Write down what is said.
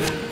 Amen.